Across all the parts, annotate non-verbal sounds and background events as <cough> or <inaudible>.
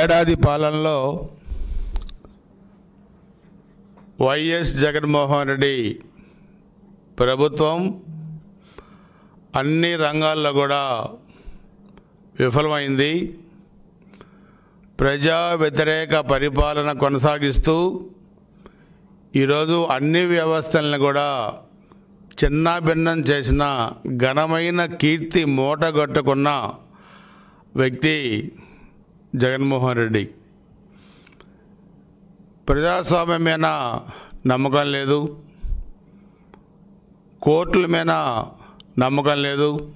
ఏడాది పాలనలో వైఎస్ జగన్మోహన్ రెడ్డి ప్రభుత్వం అన్ని రంగాల్లో కూడా విఫలమైంది. ప్రజా వ్యతిరేక పరిపాలన కొనసాగిస్తూ ఈరోజు అన్ని వ్యవస్థలను కూడా చిన్నాభిన్నం చేసిన ఘనమైన కీర్తి మూటగట్టుకున్న వ్యక్తి జగన్మోహన్ రెడ్డి. ప్రజాస్వామ్యం మీద నమ్మకం లేదు. కోర్టుల మీద నమ్మకం లేదు.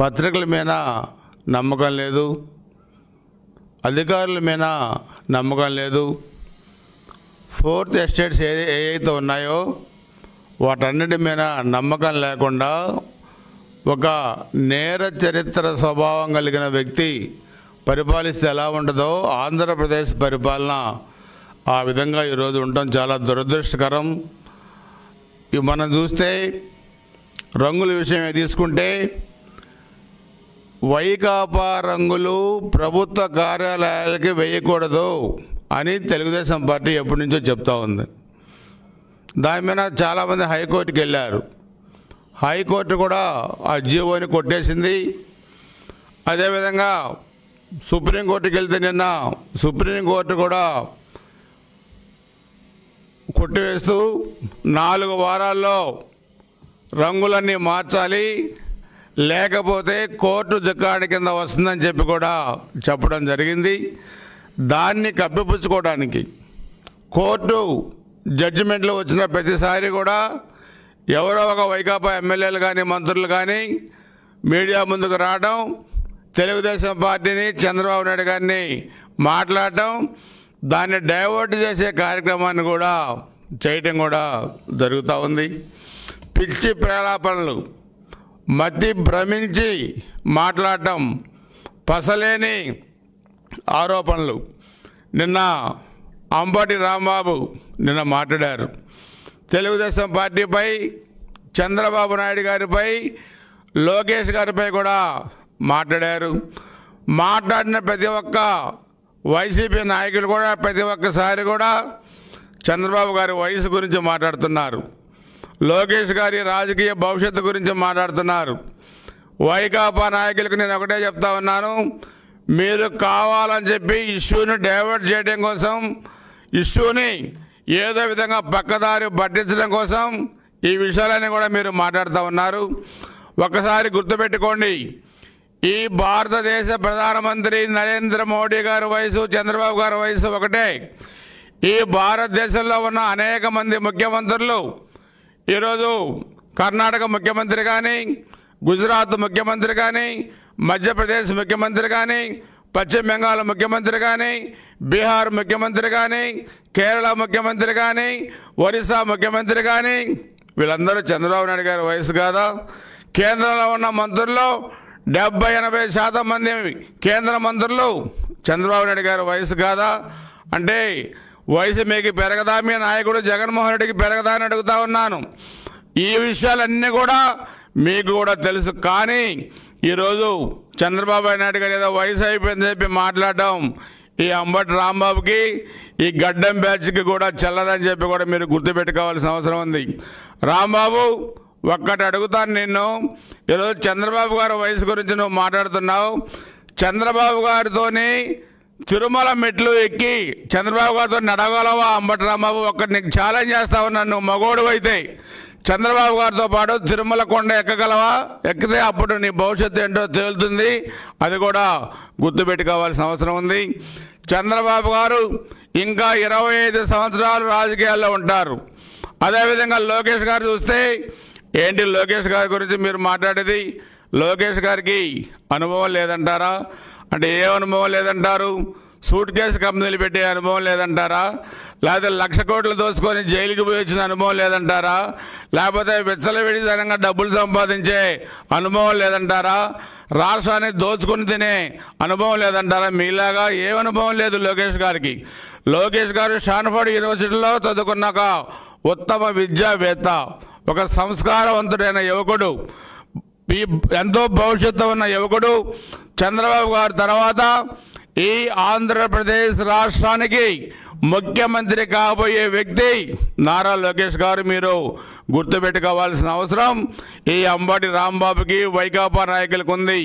పత్రికల మీద నమ్మకం లేదు. అధికారుల మీద నమ్మకం లేదు. ఫోర్త్ ఎస్టేట్స్ ఏ ఏవైతే ఉన్నాయో వాటన్నిటి మీద నమ్మకం లేకుండా ఒక నేర చరిత్ర స్వభావం కలిగిన వ్యక్తి పరిపాలిస్తే ఎలా ఉంటుందో ఆంధ్రప్రదేశ్ పరిపాలన ఆ విధంగా ఈరోజు ఉండటం చాలా దురదృష్టకరం. మనం చూస్తే రంగుల విషయమే తీసుకుంటే వైకాపా రంగులు ప్రభుత్వ కార్యాలయాలకి వేయకూడదు అని తెలుగుదేశం పార్టీ ఎప్పటి నుంచో చెప్తా ఉంది. దాని మీద చాలామంది హైకోర్టుకి వెళ్ళారు. హైకోర్టు కూడా ఆ జీవోని కొట్టేసింది. అదేవిధంగా సుప్రీంకోర్టుకి వెళ్తే నిన్న సుప్రీంకోర్టు కూడా కొట్టివేస్తూ నాలుగు వారాల్లో రంగులన్నీ మార్చాలి లేకపోతే కోర్టు దుకాణి కింద వస్తుందని చెప్పి కూడా చెప్పడం జరిగింది. దాన్ని కప్పిపుచ్చుకోవడానికి కోర్టు జడ్జిమెంట్లు వచ్చిన ప్రతిసారి కూడా ఎవరో ఒక వైకాపా ఎమ్మెల్యేలు కానీ మంత్రులు కానీ మీడియా ముందుకు రావడం తెలుగుదేశం పార్టీని చంద్రబాబు నాయుడు గారిని మాట్లాడటం దాన్ని డైవర్ట్ చేసే కార్యక్రమాన్ని కూడా చేయటం కూడా జరుగుతూ ఉంది. పిచ్చి ప్రేలాపనలు మతి భ్రమించి మాట్లాడటం పసలేని ఆరోపణలు. నిన్న అంబటి రాంబాబు నిన్న మాట్లాడారు. తెలుగుదేశం పార్టీపై చంద్రబాబు నాయుడు గారిపై లోకేష్ గారిపై కూడా మాట్లాడారు. మాట్లాడిన ప్రతి ఒక్క వైసీపీ నాయకులు కూడా ప్రతి ఒక్కసారి కూడా చంద్రబాబు గారి వయసు గురించి మాట్లాడుతున్నారు. లోకేష్ గారి రాజకీయ భవిష్యత్తు గురించి మాట్లాడుతున్నారు. వైకాపా నాయకులకు నేను ఒకటే చెప్తా ఉన్నాను. మీరు కావాలని చెప్పి ఇష్యూని డైవర్ట్ చేయడం కోసం ఇష్యూని ఏదో విధంగా పక్కదారి పట్టించడం కోసం ఈ విషయాలన్నీ కూడా మీరు మాట్లాడుతూ ఉన్నారు. ఒకసారి గుర్తుపెట్టుకోండి. ఈ భారతదేశ ప్రధానమంత్రి నరేంద్ర మోడీ గారి వయసు చంద్రబాబు గారి వయసు ఒకటే. ఈ భారతదేశంలో ఉన్న అనేక మంది ముఖ్యమంత్రులు ఈరోజు కర్ణాటక ముఖ్యమంత్రి కానీ గుజరాత్ ముఖ్యమంత్రి కానీ మధ్యప్రదేశ్ ముఖ్యమంత్రి కానీ పశ్చిమ బెంగాల్ ముఖ్యమంత్రి కానీ బీహార్ ముఖ్యమంత్రి కానీ కేరళ ముఖ్యమంత్రి కానీ ఒరిస్సా ముఖ్యమంత్రి కానీ వీళ్ళందరూ చంద్రబాబు నాయుడు గారి వయసు కాదా? కేంద్రంలో ఉన్న మంత్రుల్లో డెబ్బై ఎనభై శాతం మంది కేంద్ర మంత్రులు చంద్రబాబు నాయుడు గారి వయసు కాదా? అంటే వయసు మీకు పెరగదా? మీ నాయకుడు జగన్మోహన్ రెడ్డికి పెరగదా అని అడుగుతా ఉన్నాను. ఈ విషయాలన్నీ కూడా మీకు కూడా తెలుసు. కానీ ఈరోజు చంద్రబాబు నాయుడు గారు ఏదో వయసు అయిపోయిందని చెప్పి మాట్లాడడం ఈ అంబటి రాంబాబుకి ఈ గడ్డం బ్యాచ్కి కూడా చెల్లదని చెప్పి కూడా మీరు గుర్తుపెట్టుకోవాల్సిన అవసరం ఉంది. రాంబాబు ఒక్కటి అడుగుతాను నిన్ను. ఈరోజు చంద్రబాబు గారి వయసు గురించి నువ్వు మాట్లాడుతున్నావు. చంద్రబాబు గారితోని తిరుమల మెట్లు ఎక్కి చంద్రబాబు గారితో నడగలవా అంబటి రాంబాబు? ఒక్కటి నీకు ఛాలెంజ్ చేస్తా ఉన్నాను నువ్వు మగోడు అయితే. చంద్రబాబు గారితో పాటు తిరుమల కొండ ఎక్కగలవా? ఎక్కితే అప్పుడు నీ భవిష్యత్తు ఏంటో తేలుతుంది. అది కూడా గుర్తుపెట్టుకోవాల్సిన అవసరం ఉంది. చంద్రబాబు గారు ఇంకా ఇరవై ఐదు సంవత్సరాలు రాజకీయాల్లో ఉంటారు. అదేవిధంగా లోకేష్ గారు చూస్తే ఏంటి లోకేష్ గారి గురించి మీరు మాట్లాడేది? లోకేష్ గారికి అనుభవం లేదంటారా? అంటే ఏ అనుభవం లేదంటారు? సూట్ కేసు కంపెనీలు పెట్టే అనుభవం లేదంటారా? లేకపోతే లక్ష కోట్లు దోచుకొని జైలుకి పోయి వచ్చిన అనుభవం లేదంటారా? లేకపోతే విచ్చలవిడితనంగా డబ్బులు సంపాదించే అనుభవం లేదంటారా? రాష్ట్రాన్ని దోచుకుని తినే అనుభవం లేదంటారా? మీలాగా ఏ అనుభవం లేదు లోకేష్ గారికి. లోకేష్ గారు స్టాన్ఫర్డ్ యూనివర్సిటీలో చదువుకున్న ఒక ఉత్తమ విద్యావేత్త. ఒక సంస్కారవంతుడైన యువకుడు. ఈ ఎంతో భవిష్యత్తు ఉన్న యువకుడు చంద్రబాబు గారి తర్వాత ఈ ఆంధ్రప్రదేశ్ రాష్ట్రానికి ముఖ్యమంత్రి కాబోయే వ్యక్తి నారా లోకేష్ గారు మీరు గుర్తుపెట్టుకోవాల్సిన అవసరం. ఈ అంబటి రాంబాబుకి వైకాపా నాయకులకు ఉంది.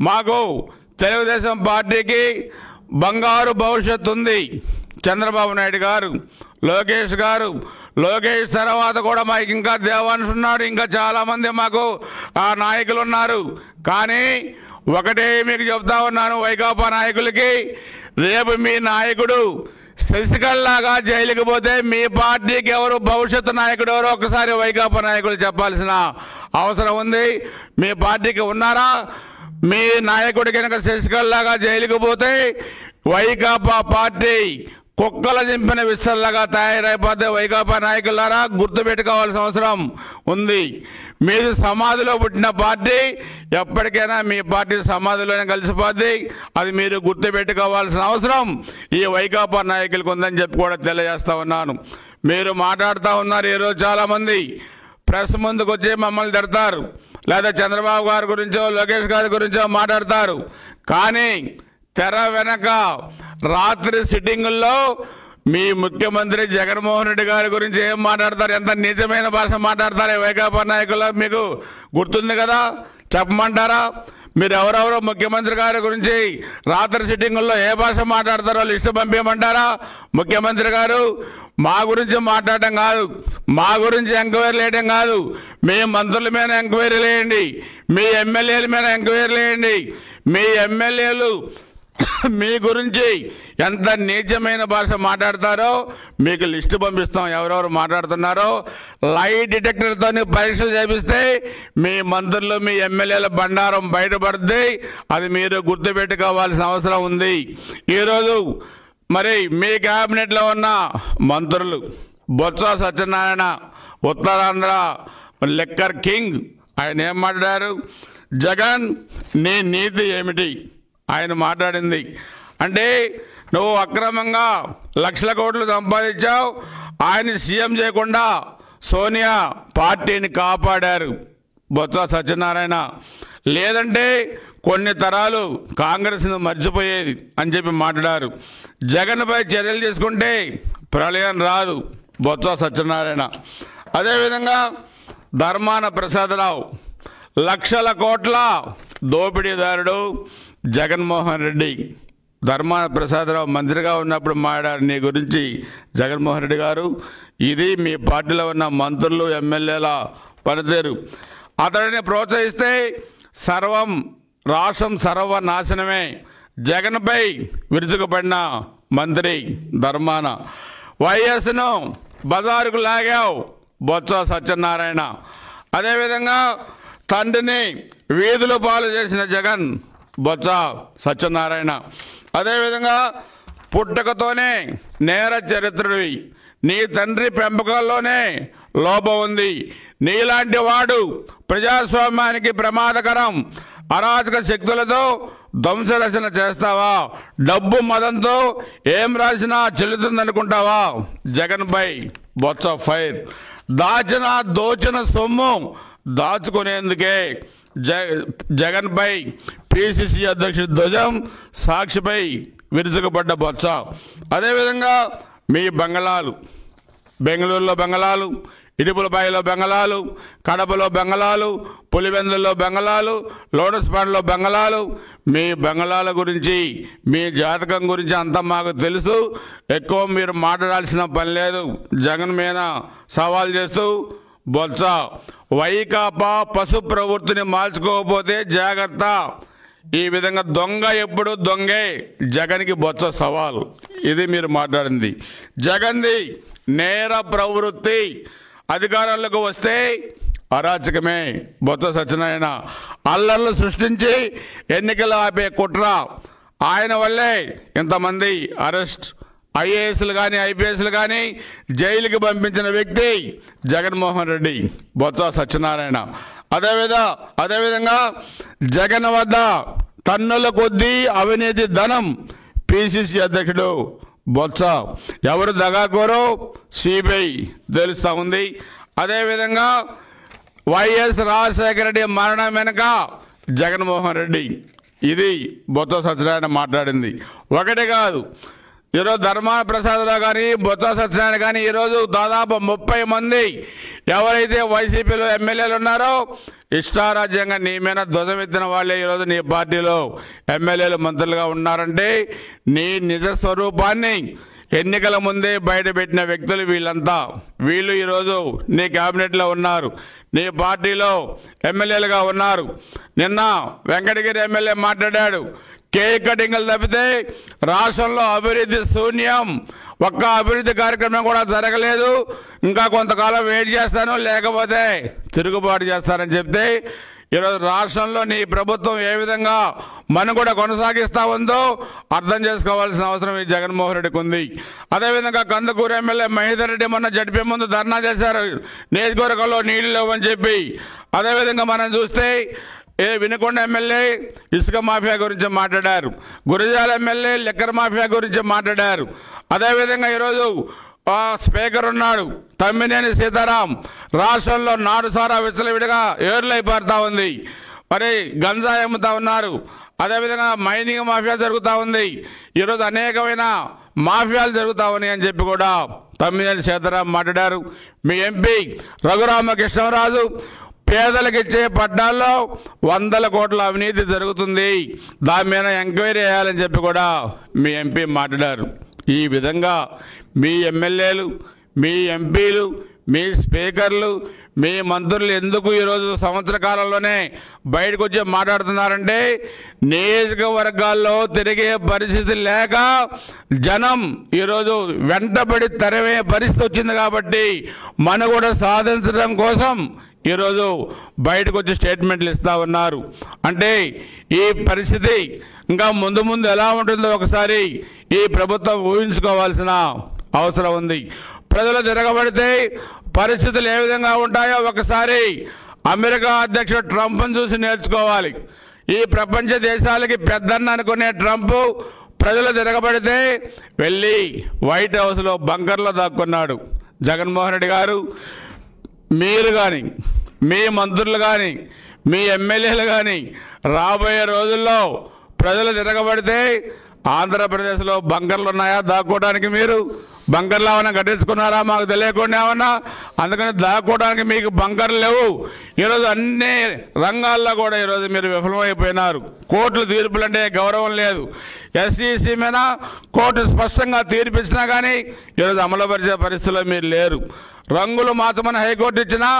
మాకు తెలుగుదేశం పార్టీకి బంగారు భవిష్యత్తు ఉంది. చంద్రబాబు నాయుడు గారు లోకేష్ గారు లోకేష్ తర్వాత కూడా మాకు ఇంకా దేవాన్స్ ఉన్నారు ఇంకా చాలామంది మాకు ఆ నాయకులు ఉన్నారు. కానీ ఒకటే మీకు చెప్తా ఉన్నాను వైకాపా నాయకులకి రేపు మీ నాయకుడు శశికళలాగా జైలుకి పోతే మీ పార్టీకి ఎవరు భవిష్యత్తు నాయకుడు ఎవరో ఒకసారి వైకాపా నాయకులు చెప్పాల్సిన అవసరం ఉంది. మీ పార్టీకి ఉన్నారా? మీ నాయకుడి కనుక శశికళలాగా జైలుకి పోతే వైకాపా పార్టీ కుక్కల దింపిన విస్తరలాగా తయారైపోతే వైకాపా నాయకులారా గుర్తుపెట్టుకోవాల్సిన అవసరం ఉంది. మీది సమాధిలో పుట్టిన పార్టీ ఎప్పటికైనా మీ పార్టీ సమాధిలోనే కలిసిపోద్ది. అది మీరు గుర్తుపెట్టుకోవాల్సిన అవసరం ఈ వైకాపా నాయకులకు ఉందని చెప్పి కూడా తెలియజేస్తూ ఉన్నాను. మీరు మాట్లాడుతూ ఉన్నారు ఈరోజు చాలామంది. ప్రెస్ ముందుకు వచ్చి మమ్మల్ని తిడతారు. లేదా చంద్రబాబు గారి గురించో లోకేష్ గారి గురించో మాట్లాడతారు. కానీ తెర వెనక రాత్రి సిట్టింగుల్లో మీ ముఖ్యమంత్రి జగన్మోహన్ రెడ్డి గారి గురించి ఏం మాట్లాడతారు? ఎంత నిజమైన భాష మాట్లాడతారు వైకాపా నాయకులు? మీకు గుర్తుంది కదా? చెప్పమంటారా? మీరు ఎవరెవరో ముఖ్యమంత్రి గారి గురించి రాత్రి సిట్టింగుల్లో ఏ భాష మాట్లాడతారో లిస్టు పంపించమంటారా ముఖ్యమంత్రి గారు మా గురించి మాట్లాడటం కాదు. మా గురించి ఎంక్వైరీ వేయడం కాదు. మీ మంత్రుల మీద ఎంక్వైరీ వేయండి మీ ఎమ్మెల్యేల మీద ఎంక్వైరీ వేయండి మీ ఎమ్మెల్యేలు <coughs> మీ గురించి ఎంత నీచమైన భాష మాట్లాడతారో మీకు లిస్టు పంపిస్తాం. ఎవరెవరు మాట్లాడుతున్నారో. లైట్ డిటెక్టర్తో పరీక్షలు చేపిస్తే మీ మంత్రులు మీ ఎమ్మెల్యేల బండారం బయటపడితే అది మీరు గుర్తుపెట్టుకోవాల్సిన అవసరం ఉంది. ఈరోజు మరి మీ క్యాబినెట్లో ఉన్న మంత్రులు బొత్స సత్యనారాయణ ఉత్తరాంధ్ర లెక్కర్ కింగ్ ఆయన ఏం మాట్లాడారు? జగన్ నీ నీతి ఏమిటి? ఆయన మాట్లాడింది. అంటే నువ్వు అక్రమంగా లక్షల కోట్లు సంపాదించావు. ఆయన సీఎం చేయకుండా సోనియా పార్టీని కాపాడారు. బొత్స సత్యనారాయణ. లేదంటే కొన్ని తరాలు కాంగ్రెస్ను మర్చిపోయేది అని చెప్పి మాట్లాడారు. జగన్పై చర్యలు తీసుకుంటే ప్రళయం రాదు బొత్స సత్యనారాయణ. అదేవిధంగా ధర్మాన ప్రసాదరావు లక్షల కోట్ల దోపిడీదారుడు. జగన్మోహన్ రెడ్డి ధర్మాన ప్రసాదరావు మంత్రిగా ఉన్నప్పుడు మాట్లాడారు నీ గురించి జగన్మోహన్ రెడ్డి గారు. ఇది మీ పార్టీలో ఉన్న మంత్రులు ఎమ్మెల్యేల పనితీరు. అతడిని ప్రోత్సహిస్తే సర్వం రాష్ట్రం సర్వనాశనమే. జగన్పై విరుచుకుపడిన మంత్రి ధర్మాన. వైఎస్ను బజారుకు లాగావు బొత్స సత్యనారాయణ. అదేవిధంగా తండ్రిని వీధులు పాలు చేసిన జగన్ బొత్స సత్యనారాయణ. అదేవిధంగా పుట్టుకతోనే నేర చరిత్రవి నీ తండ్రి పెంపకంలోనే లోపం ఉంది. నీలాంటి వాడు ప్రజాస్వామ్యానికి ప్రమాదకరం. అరాచక శక్తులతో ధ్వంసరచన చేస్తావా? డబ్బు మదంతో ఏం రాసినా చెల్లుతుందనుకుంటావా? జగన్పై బొత్స ఫైర్. దాచిన దోచిన సొమ్ము దాచుకునేందుకే జ జగన్పై పిసిసి అధ్యక్షుడి ధ్వజం సాక్షిపై విరుచుకుపడ్డ బొత్స. అదేవిధంగా మీ బంగళాలు బెంగళూరులో బంగళాలు ఇడుపులపాయలో బెంగళాలు కడపలో బెంగళాలు పులివెందుల్లో బెంగళాలు లోటస్ పండ్లో బెంగళాలు మీ బెంగళాల గురించి మీ జాతకం గురించి అంతా మాకు తెలుసు. ఎక్కువ మీరు మాట్లాడాల్సిన పని లేదు. జగన్ మీద సవాల్ చేస్తూ బొత్స. వైకాపా పశు ప్రవృత్తిని మార్చుకోకపోతే జాగ్రత్త. ఈ విధంగా దొంగ ఎప్పుడు దొంగే? జగన్కి బొత్స సవాల్. ఇది మీరు మాట్లాడింది. జగన్ది నేర ప్రవృత్తి. అధికారాలకు వస్తే అరాచకమే. బొత్స సత్యనారాయణ అల్లర్లు సృష్టించి ఎన్నికలు ఆపే కుట్ర. ఆయన వల్లే ఇంతమంది అరెస్ట్ ఐఏఎస్లు కానీ ఐపీఎస్లు కానీ జైలుకి పంపించిన వ్యక్తి జగన్మోహన్ రెడ్డి బొత్స సత్యనారాయణ. అదేవిధ అదేవిధంగా జగన్ వద్ద టన్నుల కొద్దీ అవినీతి ధనం పిసిసి అధ్యక్షుడు బొత్స. ఎవరు దగాకోరో సిబిఐ తెలుస్తూ ఉంది. అదేవిధంగా వైఎస్ రాజశేఖర రెడ్డి మరణం వెనుక జగన్మోహన్ రెడ్డి. ఇది బొత్స సత్యనారాయణ మాట్లాడింది. ఒకటి కాదు ఈరోజు ధర్మాన ప్రసాదరావు కానీ బొత్స సత్యనారాయణ కానీ ఈరోజు దాదాపు ముప్పై మంది ఎవరైతే వైసీపీలో ఎమ్మెల్యేలు ఉన్నారో ఇష్టారాజ్యంగా నీ మీద ధ్వజమెత్తిన వాళ్ళే ఈరోజు నీ పార్టీలో ఎమ్మెల్యేలు మంత్రులుగా ఉన్నారంటే నీ నిజ స్వరూపాన్ని ఎన్నికల ముందే బయటపెట్టిన వ్యక్తులు వీళ్ళంతా. వీళ్ళు ఈరోజు నీ క్యాబినెట్లో ఉన్నారు. నీ పార్టీలో ఎమ్మెల్యేలుగా ఉన్నారు. నిన్న వెంకటగిరి ఎమ్మెల్యే మాట్లాడాడు. కేక్ కటింగ్లు తప్పితే రాష్ట్రంలో అభివృద్ధి శూన్యం. ఒక్క అభివృద్ధి కార్యక్రమం కూడా జరగలేదు. ఇంకా కొంతకాలం వెయిట్ చేస్తాను లేకపోతే తిరుగుబాటు చేస్తానని చెప్తే ఈరోజు రాష్ట్రంలో నీ ప్రభుత్వం ఏ విధంగా మన కూడా కొనసాగిస్తూ ఉందో అర్థం చేసుకోవాల్సిన అవసరం ఈ జగన్మోహన్ రెడ్డికి ఉంది. అదేవిధంగా కందుకూరు ఎమ్మెల్యే మహేందర్ రెడ్డి మొన్న జడిపే ముందు ధర్నా చేశారు. నియోజకవర్గంలో నీళ్ళు లేవని చెప్పి. అదేవిధంగా మనం చూస్తే ఏ వినకొండ ఎమ్మెల్యే ఇసుక మాఫియా గురించి మాట్లాడారు? గురజాల ఎమ్మెల్యే లిక్కర్ మాఫియా గురించి మాట్లాడారు? అదేవిధంగా ఈరోజు స్పీకర్ ఉన్నాడు తమ్మినేని సీతారాం. రాష్ట్రంలో నాడు సారా విచ్చలవిడిగా ఏర్లై ఉంది. మరి గంజా అమ్ముతా ఉన్నారు. అదేవిధంగా మైనింగ్ మాఫియా జరుగుతూ ఉంది. ఈరోజు అనేకమైన మాఫియాలు జరుగుతా ఉన్నాయి అని చెప్పి కూడా తమ్మినేని సీతారాం మాట్లాడారు. మీ ఎంపీ రఘురామకృష్ణరాజు పేదలకు ఇచ్చే పట్టాల్లో వందల కోట్ల అవినీతి జరుగుతుంది. దాని మీద ఎంక్వైరీ చేయాలని చెప్పి కూడా మీ ఎంపీ మాట్లాడారు. ఈ విధంగా మీ ఎమ్మెల్యేలు మీ ఎంపీలు మీ స్పీకర్లు మీ మంత్రులు ఎందుకు ఈరోజు సంవత్సర కాలంలోనే బయటకు వచ్చి మాట్లాడుతున్నారంటే నియోజకవర్గాల్లో తిరిగే పరిస్థితి లేక జనం ఈరోజు వెంటబడి తరమే పరిస్థితి వచ్చింది కాబట్టి మనుగడ సాధించడం కోసం ఈరోజు బయటకు వచ్చి స్టేట్మెంట్లు ఇస్తూ ఉన్నారు. అంటే ఈ పరిస్థితి ఇంకా ముందు ముందు ఎలా ఉంటుందో ఒకసారి ఈ ప్రభుత్వం ఊహించుకోవాల్సిన అవసరం ఉంది. ప్రజలు తిరగబడితే పరిస్థితులు ఏ విధంగా ఉంటాయో ఒకసారి అమెరికా అధ్యక్షుడు ట్రంప్ను చూసి నేర్చుకోవాలి. ఈ ప్రపంచ దేశాలకి పెద్దన్న అనుకునే ట్రంప్ ప్రజలు తిరగబడితే వెళ్ళి వైట్ హౌస్లో బంకర్లో దాక్కున్నాడు. జగన్మోహన్ రెడ్డి గారు మీరు కానీ మీ మంత్రులు కానీ మీ ఎమ్మెల్యేలు కానీ రాబోయే రోజుల్లో ప్రజలు తిరగబడితే ఆంధ్రప్రదేశ్లో బంకర్లు ఉన్నాయా దాక్కోవడానికి మీరు? బంకర్లు ఏమైనా కట్టించుకున్నారా? మాకు తెలియకుండా ఏమన్నా? అందుకని దాక్కోవడానికి మీకు బంకర్లు లేవు. ఈరోజు అన్ని రంగాల్లో కూడా ఈరోజు మీరు విఫలమైపోయినారు. కోర్టులు తీర్పులు అంటే గౌరవం లేదు. ఎస్సీసీ మీద కోర్టు స్పష్టంగా తీర్పిచ్చినా కానీ ఈరోజు అమలుపరిచే పరిస్థితిలో మీరు లేరు. రంగులు మాత్రమని హైకోర్టు ఇచ్చినా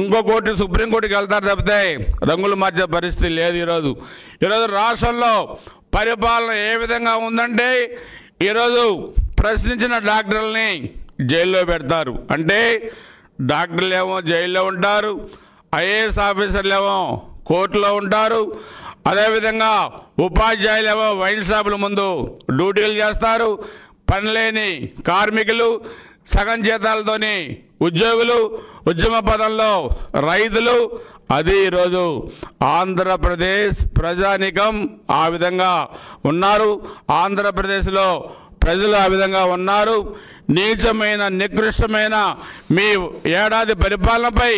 ఇంకో కోర్టు సుప్రీంకోర్టుకి వెళ్తారు తప్పితే రంగులు మార్చే పరిస్థితి లేదు ఈరోజు. ఈరోజు రాష్ట్రంలో పరిపాలన ఏ విధంగా ఉందంటే ఈరోజు ప్రశ్నించిన డాక్టర్లని జైల్లో పెడతారు. అంటే డాక్టర్లు ఏమో జైల్లో ఉంటారు ఐఏఎస్ ఆఫీసర్లు ఏమో కోర్టులో ఉంటారు అదేవిధంగా ఉపాధ్యాయులు ఏమో వైన్ షాపుల ముందు డ్యూటీలు చేస్తారు పనిలేని కార్మికులు సగం జీతాలతోని ఉద్యోగులు ఉద్యమ పదంలో రైతులు. అది ఈరోజు ఆంధ్రప్రదేశ్ ప్రజానికం ఆ విధంగా ఉన్నారు. ఆంధ్రప్రదేశ్లో ప్రజలు ఆ విధంగా ఉన్నారు. నీచమైన నికృష్టమైన మీ ఏడాది పరిపాలనపై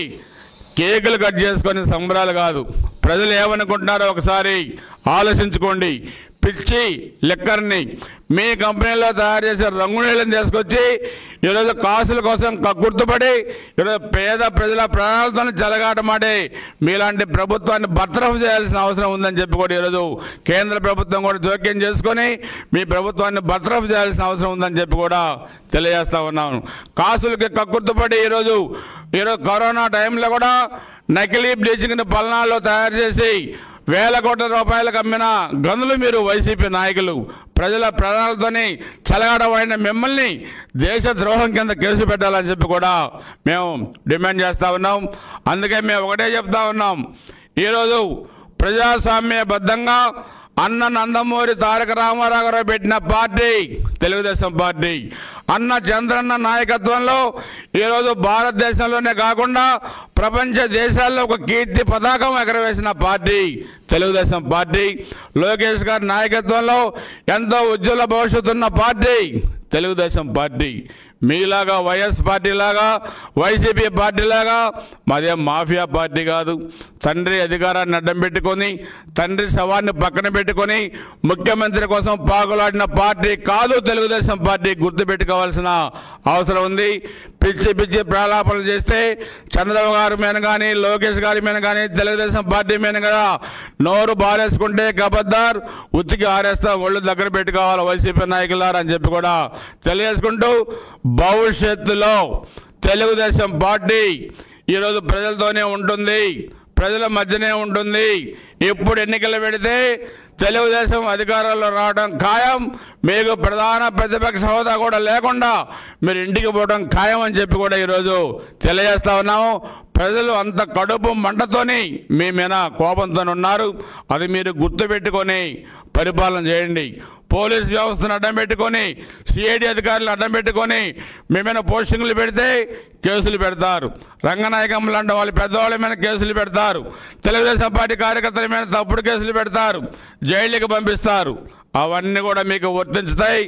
కేకులు కట్ చేసుకొని సంబరాలు కాదు. ప్రజలు ఏమనుకుంటున్నారో ఒకసారి ఆలోచించుకోండి. పిచ్చి లిక్కర్ని. మీ కంపెనీలో తయారు చేసే రంగు నీళ్ళని తీసుకొచ్చి ఈరోజు కాసుల కోసం కక్కుర్తుపడి ఈరోజు పేద ప్రజల ప్రాణాలతో చెలగాటమాడి మీలాంటి ప్రభుత్వాన్ని బర్తరఫ్ చేయాల్సిన అవసరం ఉందని చెప్పి కూడా ఈరోజు కేంద్ర ప్రభుత్వం కూడా జోక్యం చేసుకొని మీ ప్రభుత్వాన్ని బర్తరఫ్ చేయాల్సిన అవసరం ఉందని చెప్పి కూడా తెలియజేస్తా ఉన్నాను. కాసులకి కక్కుర్తుపడి ఈరోజు ఈరోజు కరోనా టైంలో కూడా నకిలీ బ్లీచింగ్ని పల్నాల్లో తయారు చేసి వేల కోట్ల రూపాయలకు అమ్మిన గనులు మీరు వైసీపీ నాయకులు. ప్రజల ప్రాణాలతోని చెలగాడబడిన మిమ్మల్ని దేశ ద్రోహం కింద కేసు పెట్టాలని చెప్పి కూడా మేము డిమాండ్ చేస్తూ ఉన్నాం. అందుకే మేము ఒకటే చెప్తా ఉన్నాం. ఈరోజు ప్రజాస్వామ్యబద్ధంగా అన్న నందమూరి తారక రామారావు గారు పెట్టిన పార్టీ తెలుగుదేశం పార్టీ. అన్న చంద్రన్న నాయకత్వంలో ఈరోజు భారతదేశంలోనే కాకుండా ప్రపంచ దేశాల్లో ఒక కీర్తి పతాకం ఎగరవేసిన పార్టీ తెలుగుదేశం పార్టీ. లోకేష్ గారి నాయకత్వంలో ఎంతో ఉజ్వల భవిష్యత్తు ఉన్న పార్టీ తెలుగుదేశం పార్టీ. మీలాగా వైఎస్ పార్టీ లాగా వైసీపీ పార్టీలాగా మాదేం మాఫియా పార్టీ కాదు. తండ్రి అధికారాన్ని అడ్డం పెట్టుకొని తండ్రి శవాన్ని పక్కన పెట్టుకొని ముఖ్యమంత్రి కోసం పాకులాడిన పార్టీ కాదు తెలుగుదేశం పార్టీ. గుర్తుపెట్టుకోవాల్సిన అవసరం ఉంది. పిచ్చి పిచ్చి ప్రలాపనలు చేస్తే చంద్రబాబు గారి మీద కానీ లోకేష్ గారి మీద కానీ తెలుగుదేశం పార్టీ మీద కదా నోరు బారేసుకుంటే గబద్దార్ ఉతికి ఆరేస్తా ఒళ్ళు దగ్గర పెట్టుకోవాలి వైసీపీ నాయకులారని అని చెప్పి కూడా తెలియజేసుకుంటూ భవిష్యత్తులో తెలుగుదేశం పార్టీ ఈరోజు ప్రజలతోనే ఉంటుంది ప్రజల మధ్యనే ఉంటుంది. ఎప్పుడు ఎన్నికలు పెడితే తెలుగుదేశం అధికారంలో రావడం ఖాయం. మీకు ప్రధాన ప్రతిపక్ష హోదా కూడా లేకుండా మీరు ఇంటికి పోవడం ఖాయం అని చెప్పి కూడా ఈరోజు తెలియజేస్తా ఉన్నాము. ప్రజలు అంత కడుపు మంటతోని మీ మీద కోపంతో ఉన్నారు. అది మీరు గుర్తుపెట్టుకొని పరిపాలన చేయండి. పోలీస్ వ్యవస్థను అడ్డం పెట్టుకొని సిఐడి అధికారులు అడ్డం పెట్టుకొని మేమైనా పోస్టింగ్లు పెడితే కేసులు పెడతారు. రంగనాయకం లాంటి వాళ్ళ పెద్దవాళ్ళ మీద కేసులు పెడతారు. తెలుగుదేశం పార్టీ కార్యకర్తల మీద తప్పుడు కేసులు పెడతారు. జైలుకి పంపిస్తారు. అవన్నీ కూడా మీకు వర్తించుతాయి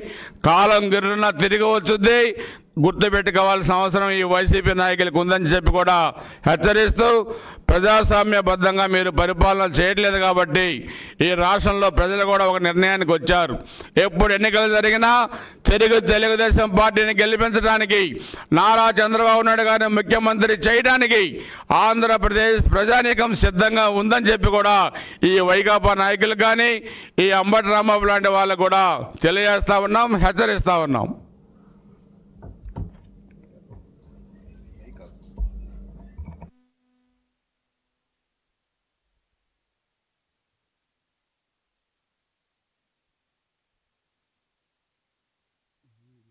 కాలం గిర్రున తిరిగి వచ్చుద్ది. గుర్తుపెట్టుకోవాల్సిన అవసరం ఈ వైసీపీ నాయకులకు ఉందని చెప్పి కూడా హెచ్చరిస్తూ ప్రజాస్వామ్యబద్ధంగా మీరు పరిపాలన చేయట్లేదు కాబట్టి ఈ రాష్ట్రంలో ప్రజలు కూడా ఒక నిర్ణయానికి వచ్చారు. ఎప్పుడు ఎన్నికలు జరిగినా తిరిగి తెలుగుదేశం పార్టీని గెలిపించడానికి నారా చంద్రబాబు నాయుడు గారిని ముఖ్యమంత్రి చేయడానికి ఆంధ్రప్రదేశ్ ప్రజానీకం సిద్ధంగా ఉందని చెప్పి కూడా ఈ వైకాపా నాయకులు కానీ ఈ అంబటి రాంబాబు లాంటి వాళ్ళకు కూడా తెలియజేస్తా ఉన్నాం హెచ్చరిస్తూ ఉన్నాం.